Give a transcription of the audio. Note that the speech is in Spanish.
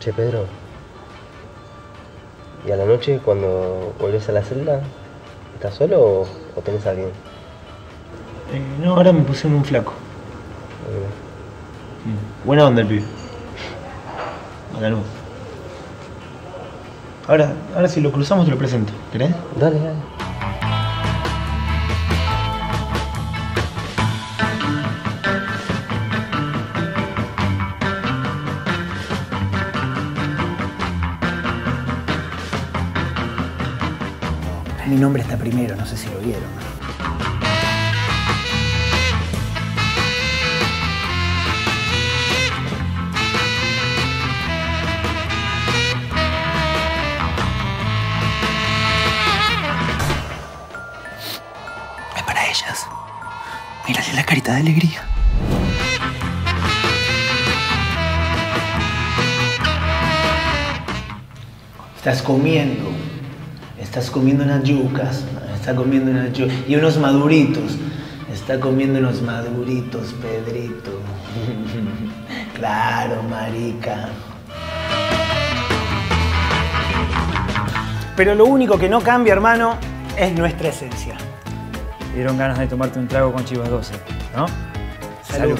Che, Pedro. ¿Y a la noche cuando volvés a la celda? ¿Estás solo o, o tenés a alguien? Eh, no, ahora me pusieron un flaco. Eh. Buena onda el pibe. A la luz. Ahora, ahora si lo cruzamos te lo presento, ¿querés? Dale, dale. Mi nombre está primero, no sé si lo vieron. Es para ellas. Mírale la carita de alegría. Estás comiendo. Estás comiendo unas yucas. Está comiendo unas yucas. Y unos maduritos. Está comiendo unos maduritos, Pedrito. claro, marica. Pero lo único que no cambia, hermano, es nuestra esencia. Dieron ganas de tomarte un trago con Chivas 12, ¿no? Salud.